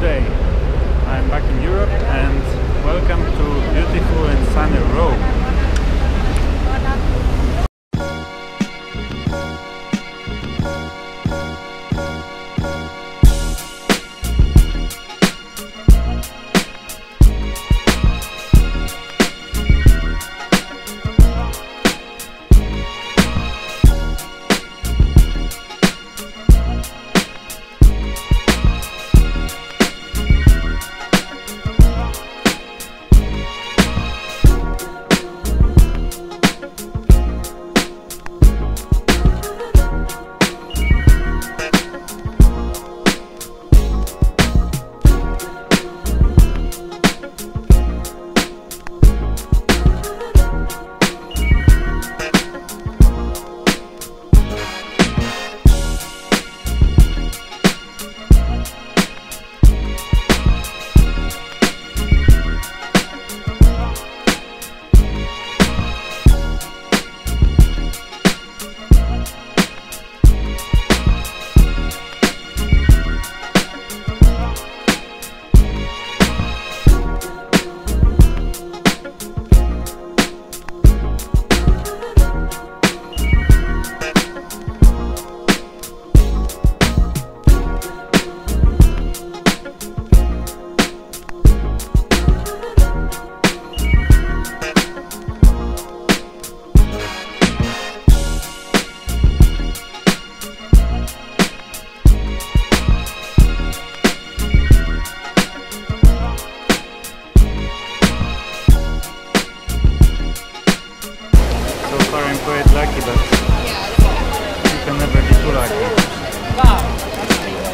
day. I'm back in Europe and welcome to beautiful and sunny Rome.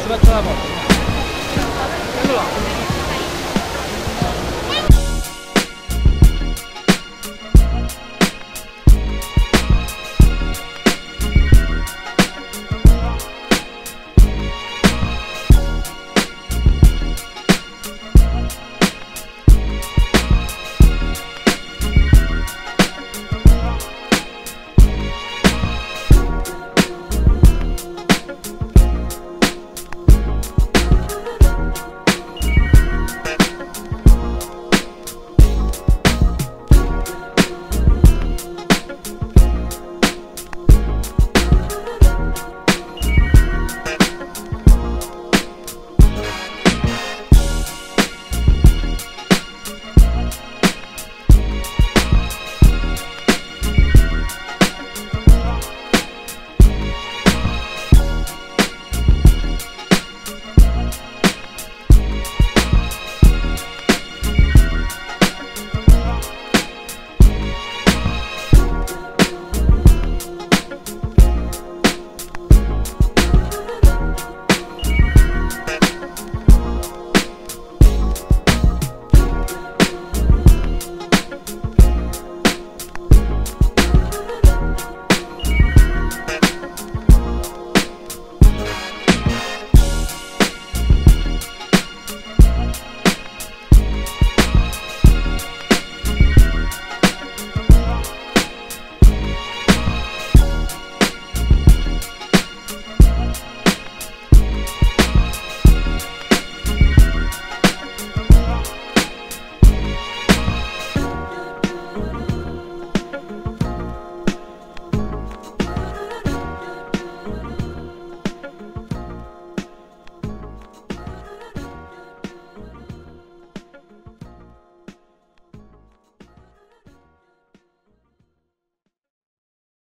Você na tirar.